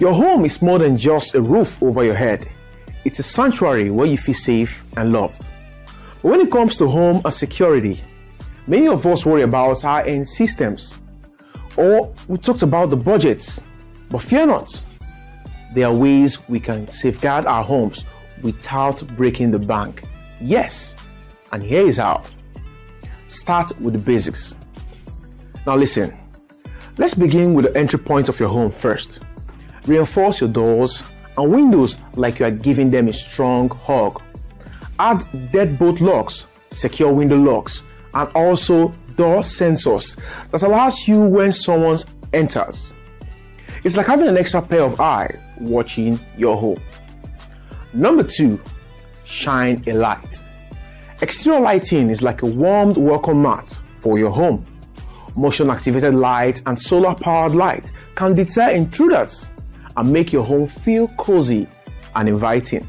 Your home is more than just a roof over your head. It's a sanctuary where you feel safe and loved. But when it comes to home and security, many of us worry about our end systems. Or we talked about the budgets. But fear not. There are ways we can safeguard our homes without breaking the bank. Yes, and here is how. Start with the basics. Now listen, let's begin with the entry point of your home first. Reinforce your doors and windows like you are giving them a strong hug. Add deadbolt locks, secure window locks, and also door sensors that allows you when someone enters. It's like having an extra pair of eyes watching your home. Number two, shine a light. Exterior lighting is like a warmed welcome mat for your home. Motion activated light and solar powered light can deter intruders and make your home feel cozy and inviting.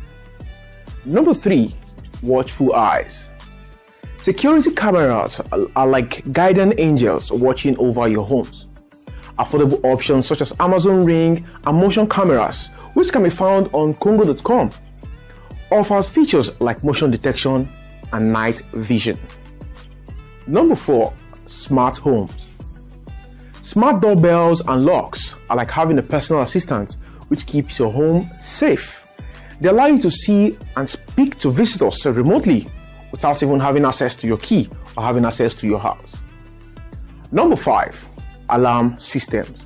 Number three, watchful eyes. Security cameras are like guardian angels watching over your homes. Affordable options such as Amazon Ring and motion cameras, which can be found on Konga.com, offers features like motion detection and night vision. Number 4. Smart Homes Smart doorbells and locks are like having a personal assistant which keeps your home safe. They allow you to see and speak to visitors remotely without even having access to your key or having access to your house. Number 5. Alarm systems.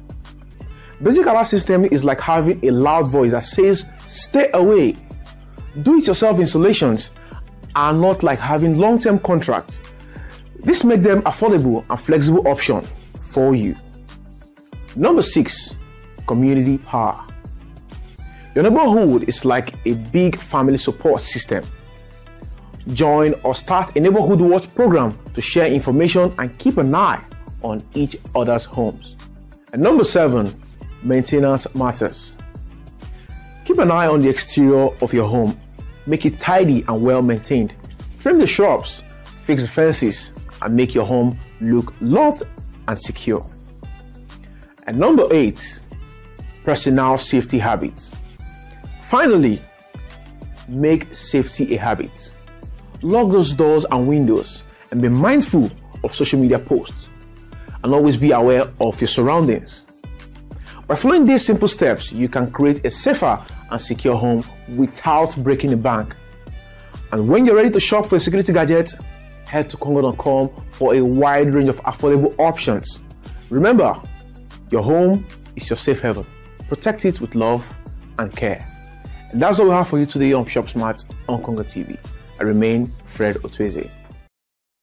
Basic alarm system is like having a loud voice that says, stay away. Do-it-yourself installations are not like having long-term contracts. This makes them affordable and flexible option for you. Number six, community power. Your neighborhood is like a big family support system. Join or start a neighborhood watch program to share information and keep an eye on each other's homes. And number seven, maintenance matters. Keep an eye on the exterior of your home Make it tidy and well maintained. Trim the shrubs, fix the fences, and make your home look loved and secure. And number eight, personal safety habits. Finally, make safety a habit. Lock those doors and windows and be mindful of social media posts and always be aware of your surroundings. By following these simple steps, you can create a safer and secure home without breaking the bank. And when you're ready to shop for a security gadget, head to Konga.com for a wide range of affordable options. Remember, your home is your safe haven. Protect it with love and care. And that's all we have for you today on Shop Smart on Konga TV. I remain Fred Otweze.